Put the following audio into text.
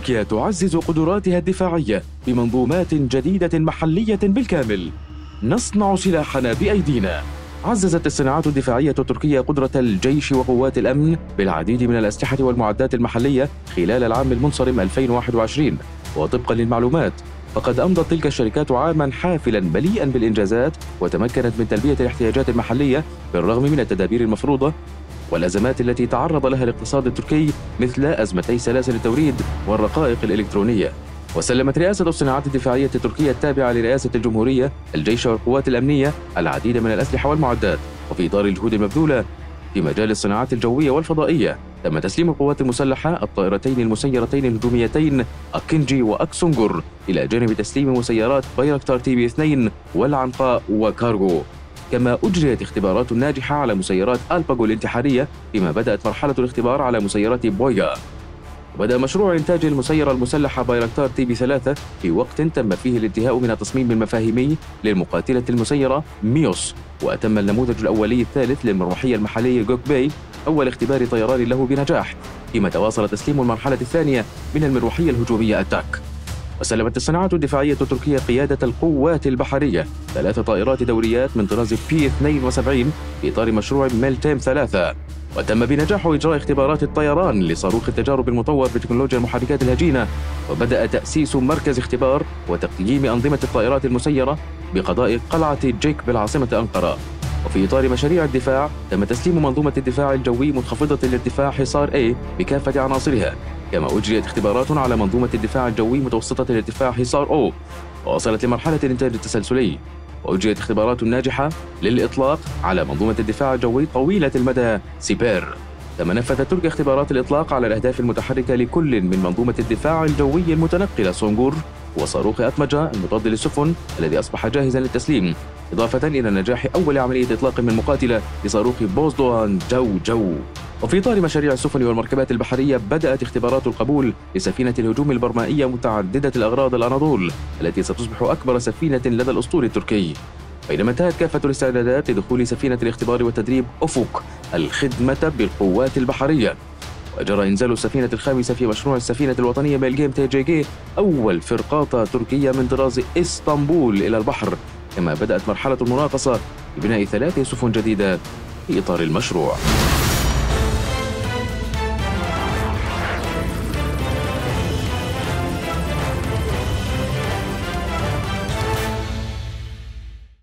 تركيا تعزز قدراتها الدفاعية بمنظومات جديدة محلية بالكامل. نصنع سلاحنا بأيدينا. عززت الصناعات الدفاعية التركية قدرة الجيش وقوات الأمن بالعديد من الأسلحة والمعدات المحلية خلال العام المنصرم 2021 وطبقا للمعلومات فقد أمضت تلك الشركات عاما حافلا مليئا بالإنجازات وتمكنت من تلبية الاحتياجات المحلية بالرغم من التدابير المفروضة. والأزمات التي تعرض لها الاقتصاد التركي مثل أزمتي سلاسل التوريد والرقائق الإلكترونية. وسلمت رئاسة الصناعات الدفاعية التركية التابعة لرئاسة الجمهورية الجيش والقوات الأمنية العديد من الأسلحة والمعدات. وفي إطار الجهود المبذولة في مجال الصناعات الجوية والفضائية تم تسليم القوات المسلحة الطائرتين المسيرتين الهجوميتين أكينجي وأكسونجر إلى جانب تسليم مسيرات بايركتار تي بي 2 والعنقاء وكارغو. كما أجريت اختبارات ناجحة على مسيرات ألباغو الانتحارية فيما بدأت مرحلة الاختبار على مسيرات بويغا. وبدأ مشروع إنتاج المسيرة المسلحة بايركتار تي بي 3 في وقت تم فيه الانتهاء من التصميم المفاهيمي للمقاتلة المسيرة ميوس. وأتم النموذج الأولي الثالث للمروحية المحلية جوك باي أول اختبار طيران له بنجاح. فيما تواصل تسليم المرحلة الثانية من المروحية الهجومية أتاك. وسلمت الصناعة الدفاعية التركية قيادة القوات البحرية. ثلاث طائرات دوريات من طراز بي 72 في إطار مشروع ميلتيم 3 وتم بنجاح إجراء اختبارات الطيران لصاروخ التجارب المطور بتكنولوجيا المحركات الهجينة. وبدأ تأسيس مركز اختبار وتقييم أنظمة الطائرات المسيرة بقضاء قلعة جيك بالعاصمة أنقرة. وفي إطار مشاريع الدفاع تم تسليم منظومة الدفاع الجوي منخفضة الارتفاع حصار A بكافة عناصرها كما أجريت اختبارات على منظومة الدفاع الجوي متوسطة الارتفاع حصار O ووصلت لمرحلة الإنتاج التسلسلي. وأجريت اختبارات ناجحة للإطلاق على منظومة الدفاع الجوي طويلة المدى سيبير. ثم نفذت تركيا اختبارات الإطلاق على الأهداف المتحركة لكل من منظومة الدفاع الجوي المتنقلة سونغور. وصاروخ أتمجا المضاد للسفن الذي أصبح جاهزا للتسليم إضافة إلى نجاح أول عملية إطلاق من مقاتلة لصاروخ بوزدوان جو جو وفي إطار مشاريع السفن والمركبات البحرية بدأت اختبارات القبول لسفينة الهجوم البرمائية متعددة الأغراض الأناضول التي ستصبح أكبر سفينة لدى الأسطول التركي. بينما انتهت كافة الاستعدادات لدخول سفينة الاختبار والتدريب أفق الخدمة بالقوات البحرية. وجرى إنزال السفينة الخامسة في مشروع السفينة الوطنية ميلجيم تي جي جي أول فرقاطة تركية من طراز إسطنبول إلى البحر. كما بدأت مرحلة المناقصة لبناء ثلاث سفن جديدة في إطار المشروع.